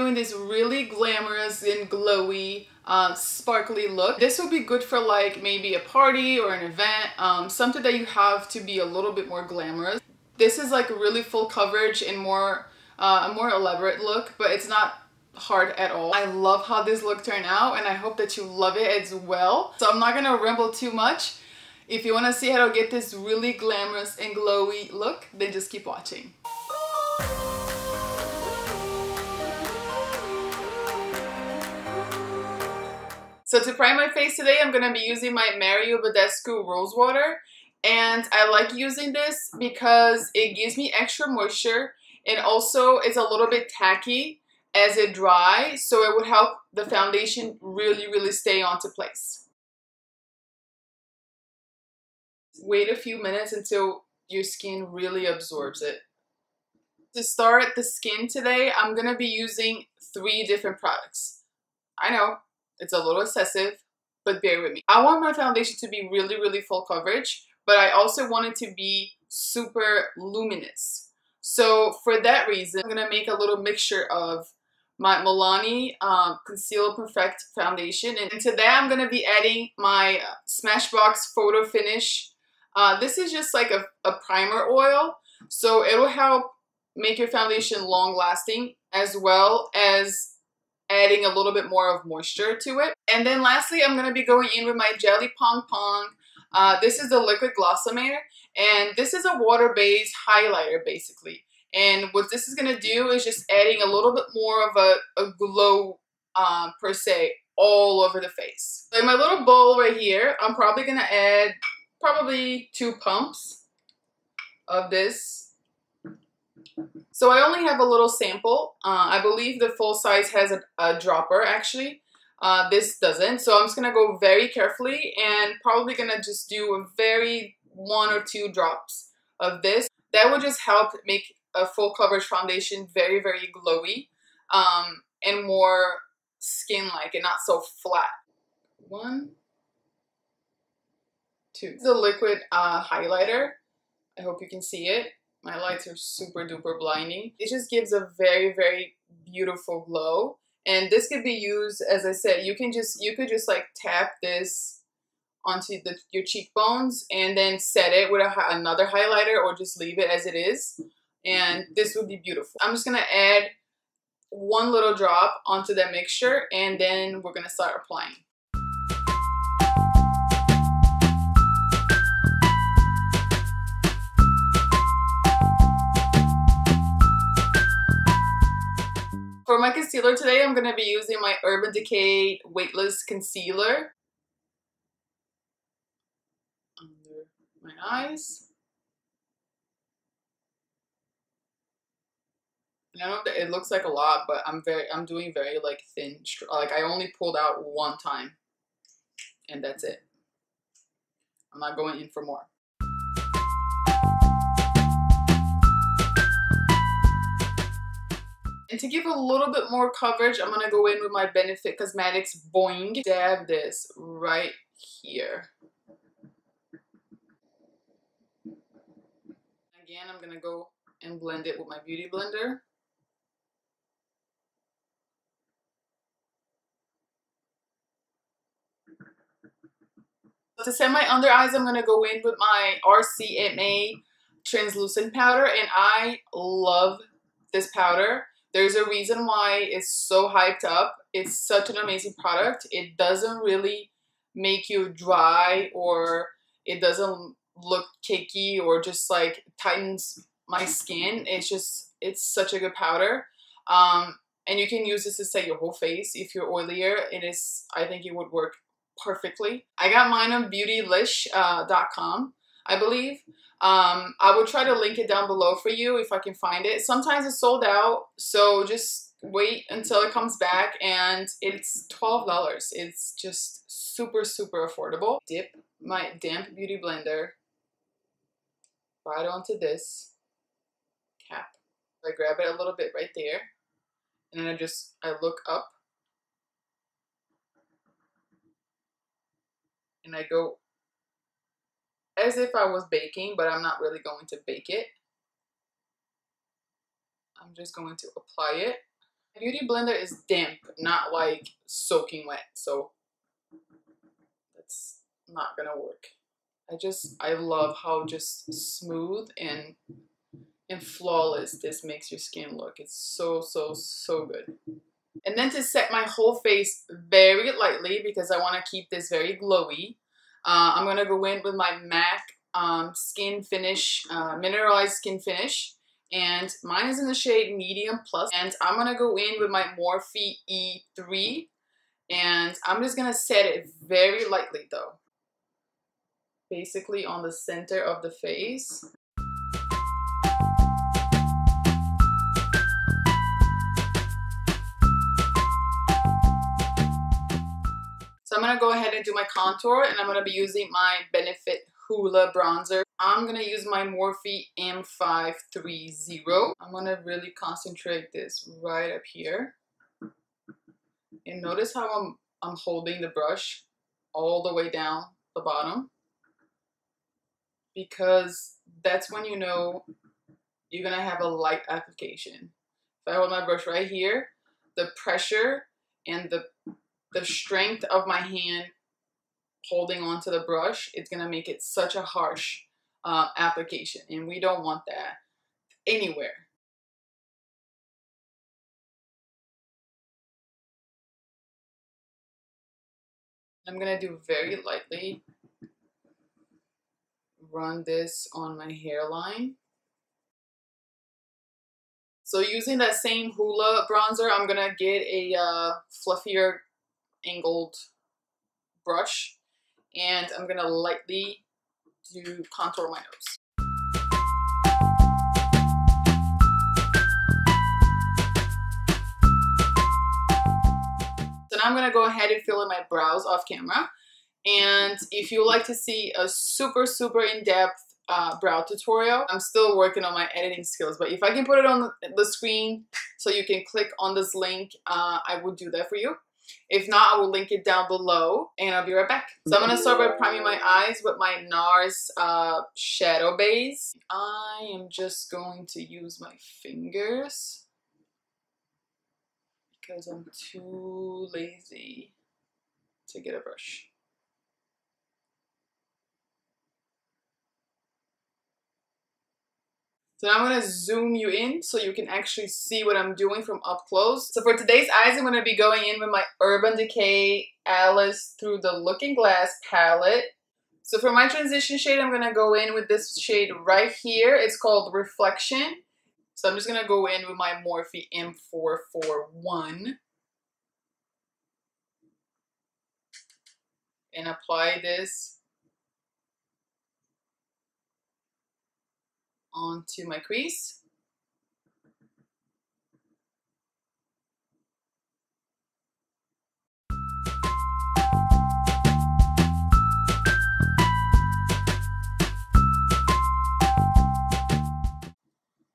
doing this really glamorous and glowy uh, sparkly look. This would be good for like maybe a party or an event, um, something that you have to be a little bit more glamorous. This is like really full coverage and more uh, a more elaborate look, but it's not hard at all. I love how this look turned out and I hope that you love it as well. So I'm not gonna ramble too much. If you wanna see how to get this really glamorous and glowy look, then just keep watching. So to prime my face today, I'm going to be using my Mario Badescu Rose Water. And I like using this because it gives me extra moisture and also it's a little bit tacky as it dries. So it would help the foundation really, really stay onto place. Wait a few minutes until your skin really absorbs it. To start the skin today, I'm going to be using three different products. I know, it's a little excessive, but bear with me. I want my foundation to be really, really full coverage, but I also want it to be super luminous. So for that reason, I'm gonna make a little mixture of my Milani um, Conceal Perfect Foundation. And to that, I'm gonna be adding my Smashbox Photo Finish. Uh, this is just like a, a primer oil. So it'll help make your foundation long lasting as well as adding a little bit more of moisture to it. And then lastly, I'm going to be going in with my Jelly Pong Pong. Uh, this is the liquid glossamer, and this is a water-based highlighter, basically. And what this is going to do is just adding a little bit more of a, a glow, um, per se, all over the face. So in my little bowl right here, I'm probably going to add probably two pumps of this so I only have a little sample. Uh, I believe the full size has a, a dropper actually. Uh, this doesn't. So I'm just going to go very carefully and probably going to just do a very one or two drops of this. That will just help make a full coverage foundation very, very glowy um, and more skin-like and not so flat. One, two. The liquid uh, highlighter. I hope you can see it. My lights are super duper blinding. It just gives a very, very beautiful glow. And this could be used, as I said, you can just, you could just like tap this onto the, your cheekbones and then set it with a, another highlighter or just leave it as it is. And this would be beautiful. I'm just gonna add one little drop onto that mixture and then we're gonna start applying. My concealer today, I'm going to be using my Urban Decay Weightless Concealer. Under my eyes. I know it looks like a lot, but I'm very, I'm doing very like thin, like I only pulled out one time and that's it. I'm not going in for more. And to give a little bit more coverage, I'm going to go in with my Benefit Cosmetics Boi-ing. Dab this right here. Again, I'm going to go and blend it with my Beauty Blender. To set my under eyes, I'm going to go in with my RCMA translucent powder and I love this powder. There's a reason why it's so hyped up. It's such an amazing product. It doesn't really make you dry or it doesn't look cakey or just like tightens my skin. It's just, it's such a good powder. Um, and you can use this to set your whole face if you're oilier. It is, I think it would work perfectly. I got mine on beautylish.com, uh, I believe. Um, I will try to link it down below for you if I can find it. Sometimes it's sold out, so just wait until it comes back and it's $12. It's just super, super affordable. Dip my damp beauty blender right onto this cap. I grab it a little bit right there and then I just, I look up and I go as if I was baking, but I'm not really going to bake it. I'm just going to apply it Beauty blender is damp, not like soaking wet. So that's not gonna work. I just, I love how just smooth and and flawless this makes your skin look. It's so, so, so good. And then to set my whole face very lightly because I want to keep this very glowy, uh, I'm going to go in with my MAC um, Skin Finish, uh, Mineralized Skin Finish. And mine is in the shade Medium Plus. And I'm going to go in with my Morphe E3. And I'm just going to set it very lightly though. Basically on the center of the face. Going to go ahead and do my contour and I'm going to be using my Benefit Hoola bronzer. I'm going to use my Morphe M530. I'm going to really concentrate this right up here. And notice how I'm, I'm holding the brush all the way down the bottom. Because that's when you know you're going to have a light application. If I hold my brush right here, the pressure and the the strength of my hand holding onto the brush, it's going to make it such a harsh uh, application. And we don't want that anywhere. I'm going to do very lightly run this on my hairline. So using that same Hoola bronzer, I'm going to get a uh, fluffier angled brush and I'm gonna lightly do contour my nose. So now I'm gonna go ahead and fill in my brows off camera. And if you like to see a super, super in-depth uh, brow tutorial, I'm still working on my editing skills, but if I can put it on the screen so you can click on this link, uh, I will do that for you. If not, I will link it down below and I'll be right back. So I'm going to start by priming my eyes with my NARS uh, Shadow Base. I am just going to use my fingers because I'm too lazy to get a brush. So now I'm to zoom you in so you can actually see what I'm doing from up close. So for today's eyes, I'm to be going in with my Urban Decay Alice Through the Looking Glass palette. So for my transition shade, I'm to go in with this shade right here. It's called Reflection. So I'm just to go in with my Morphe M441. And apply this onto my crease.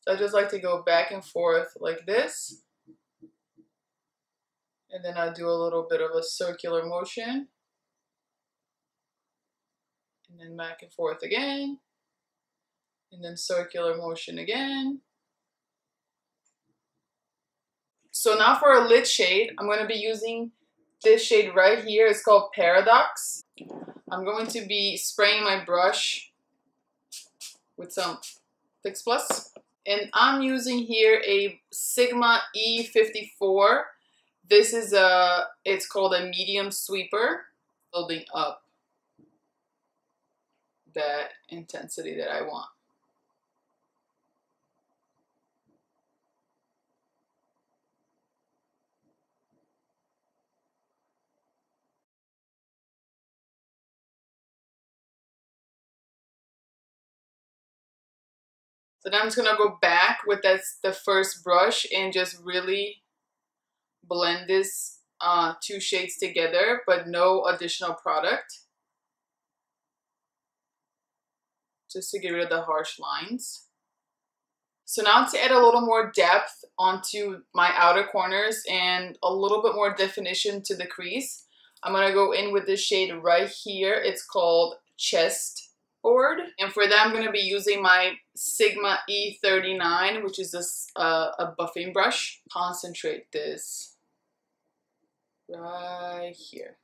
So I just like to go back and forth like this. And then I do a little bit of a circular motion. And then back and forth again and then circular motion again. So now for a lid shade, I'm going to be using this shade right here. It's called Paradox. I'm going to be spraying my brush with some Fix Plus. And I'm using here a Sigma E54. This is a, it's called a medium sweeper, building up that intensity that I want. So now I'm just gonna go back with this, the first brush and just really blend this uh, two shades together, but no additional product. Just to get rid of the harsh lines. So now to add a little more depth onto my outer corners and a little bit more definition to the crease, I'm gonna go in with this shade right here. It's called Chest board. And for that, I'm going to be using my Sigma E39, which is this, uh, a buffing brush. Concentrate this right here.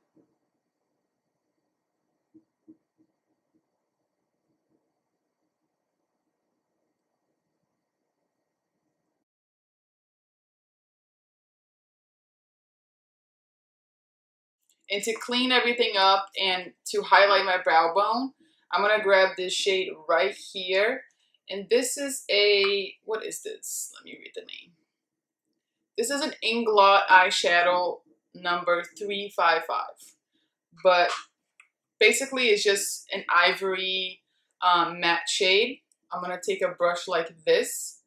And to clean everything up and to highlight my brow bone, I'm gonna grab this shade right here. And this is a, what is this? Let me read the name. This is an Inglot eyeshadow number 355. But basically it's just an ivory um, matte shade. I'm gonna take a brush like this.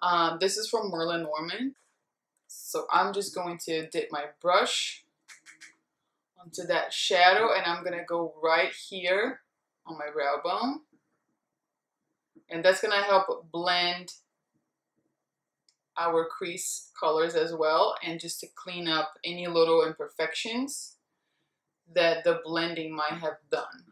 Um, this is from Merle Norman. So I'm just going to dip my brush onto that shadow and I'm gonna go right here on my brow bone and that's gonna help blend our crease colors as well and just to clean up any little imperfections that the blending might have done.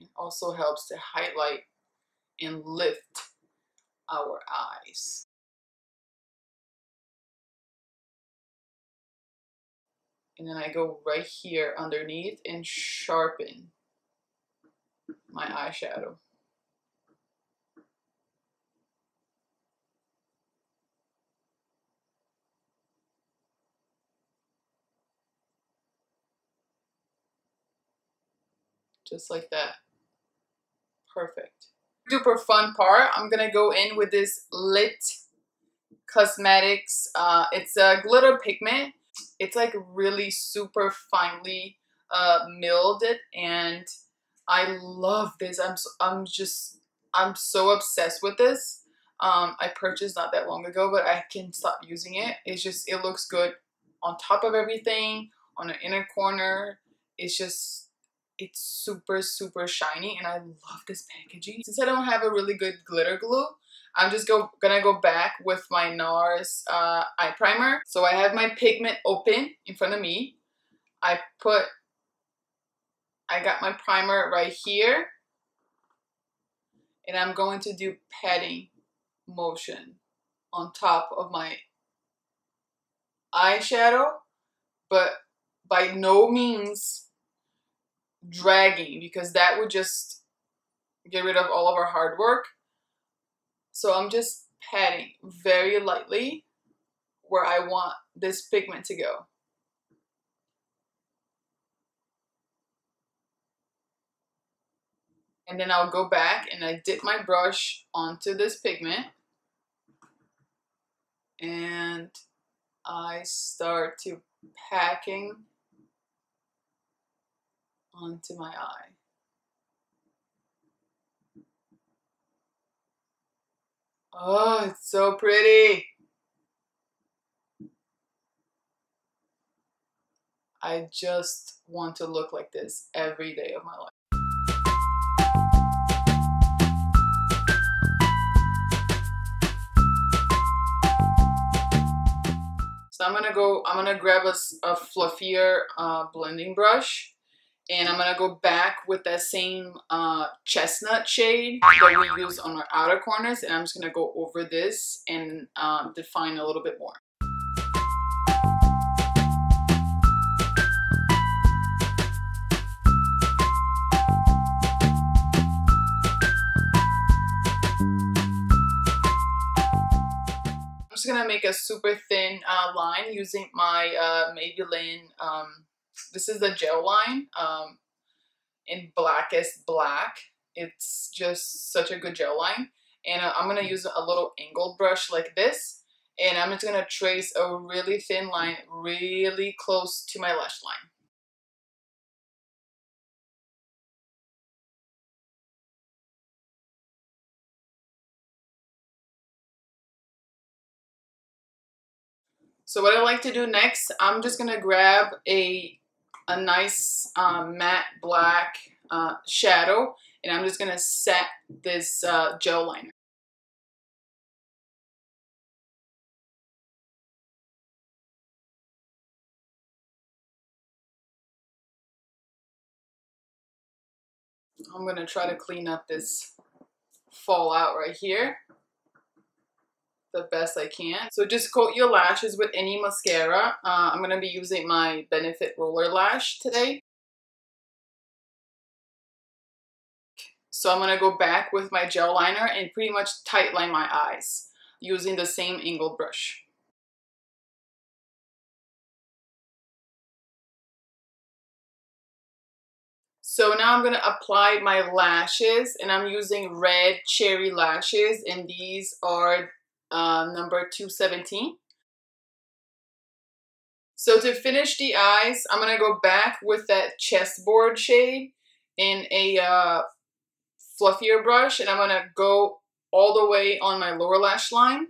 It also helps to highlight and lift our eyes. And then I go right here underneath and sharpen my eyeshadow. Just like that. Perfect. Super fun part. I'm gonna go in with this Lit Cosmetics. Uh, it's a glitter pigment it's like really super finely uh, milled and I love this. I'm so, I'm just I'm so obsessed with this. Um, I purchased not that long ago, but I can stop using it. It's just it looks good on top of everything on the inner corner. It's just it's super super shiny and I love this packaging. Since I don't have a really good glitter glue, I'm just go gonna go back with my NARS uh, eye primer. So I have my pigment open in front of me. I put, I got my primer right here. And I'm going to do patting motion on top of my eyeshadow, but by no means dragging because that would just get rid of all of our hard work. So I'm just patting very lightly where I want this pigment to go. And then I'll go back and I dip my brush onto this pigment and I start to packing onto my eye. Oh, it's so pretty. I just want to look like this every day of my life. So I'm gonna go, I'm gonna grab a, a fluffier uh, blending brush and I'm gonna go back with that same uh, chestnut shade that we use on our outer corners and I'm just gonna go over this and um, define a little bit more. I'm just gonna make a super thin uh, line using my uh, Maybelline um, this is the gel line um, in blackest black. It's just such a good gel line. And uh, I'm going to use a little angled brush like this. And I'm just going to trace a really thin line really close to my lash line. So what I like to do next, I'm just gonna grab a a nice um, matte black uh, shadow and I'm just going to set this uh, gel liner. I'm going to try to clean up this fallout right here the best I can. So just coat your lashes with any mascara. Uh, I'm gonna be using my Benefit Roller Lash today. So I'm gonna go back with my gel liner and pretty much tight line my eyes using the same angled brush. So now I'm gonna apply my lashes and I'm using red cherry lashes and these are uh, number 217. So to finish the eyes, I'm gonna go back with that chessboard shade in a uh, fluffier brush and I'm gonna go all the way on my lower lash line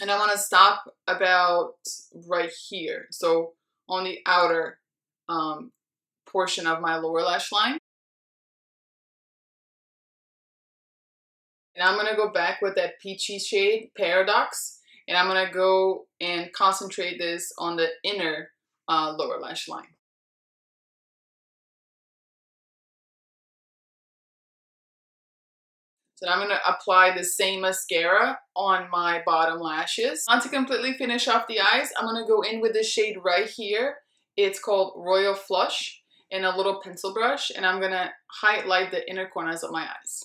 and I'm gonna stop about right here. So on the outer um, portion of my lower lash line. And I'm gonna go back with that peachy shade, Paradox, and I'm gonna go and concentrate this on the inner uh, lower lash line. So I'm going to apply the same mascara on my bottom lashes. Not to completely finish off the eyes, I'm going to go in with this shade right here. It's called Royal Flush and a little pencil brush and I'm going to highlight the inner corners of my eyes.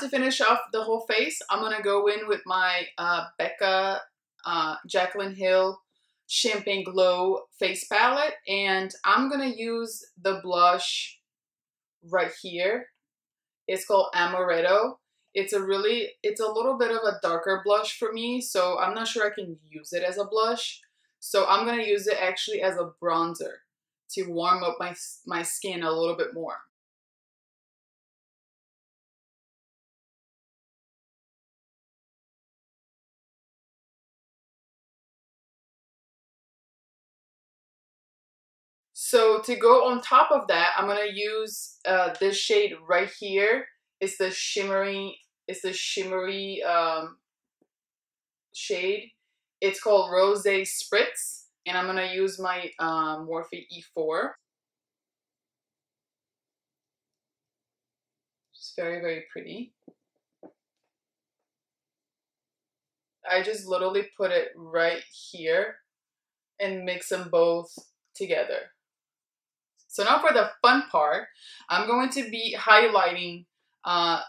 To finish off the whole face, I'm going to go in with my uh, Becca uh, Jaclyn Hill Champagne Glow face palette and I'm going to use the blush right here. It's called Amaretto. It's a really, it's a little bit of a darker blush for me, so I'm not sure I can use it as a blush. So I'm going to use it actually as a bronzer to warm up my, my skin a little bit more. So to go on top of that, I'm gonna use uh, this shade right here. It's the shimmery, it's the shimmery um, shade. It's called Rose Spritz, and I'm gonna use my um, Morphe E4. It's very, very pretty. I just literally put it right here and mix them both together. So now for the fun part, I'm going to be highlighting uh,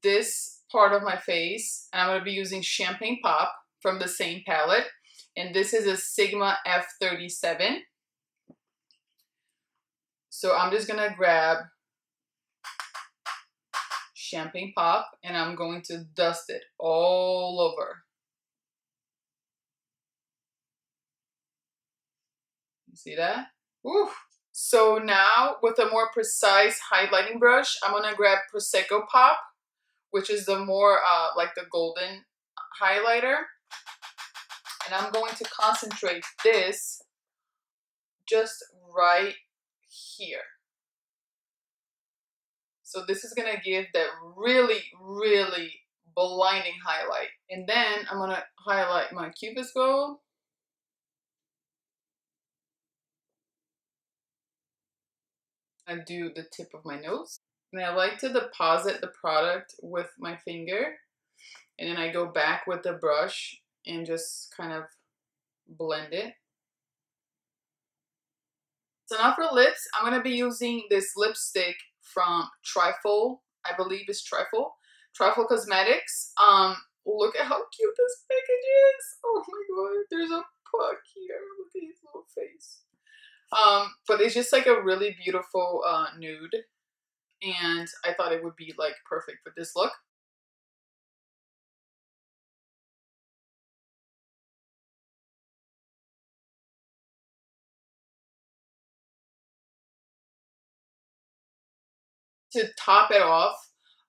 this part of my face and I'm going to be using Champagne Pop from the same palette. And this is a Sigma F37. So I'm just going to grab Champagne Pop and I'm going to dust it all over. See that? Ooh. So now with a more precise highlighting brush, I'm gonna grab Prosecco Pop, which is the more uh, like the golden highlighter. And I'm going to concentrate this just right here. So this is gonna give that really, really blinding highlight. And then I'm gonna highlight my Cupid's Gold I do the tip of my nose. And I like to deposit the product with my finger. And then I go back with the brush and just kind of blend it. So now for lips, I'm going to be using this lipstick from Trifle. I believe it's Trifle. Trifle Cosmetics. Um, look at how cute this package is. Oh my god, there's a puck here. Look at his little face. Um, but it's just like a really beautiful uh, nude. And I thought it would be like perfect for this look. To top it off,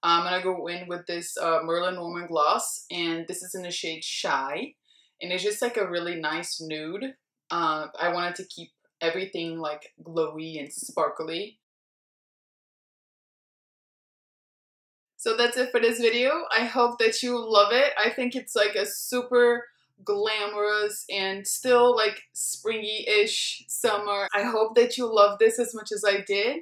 I'm gonna go in with this uh, Merle Norman gloss, and this is in the shade Shy, and it's just like a really nice nude. Uh, I wanted to keep everything like glowy and sparkly. So that's it for this video. I hope that you love it. I think it's like a super glamorous and still like springy-ish summer. I hope that you love this as much as I did.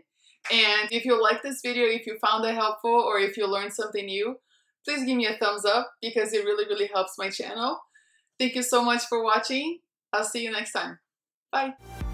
And if you like this video, if you found it helpful, or if you learned something new, please give me a thumbs up because it really, really helps my channel. Thank you so much for watching. I'll see you next time. Bye.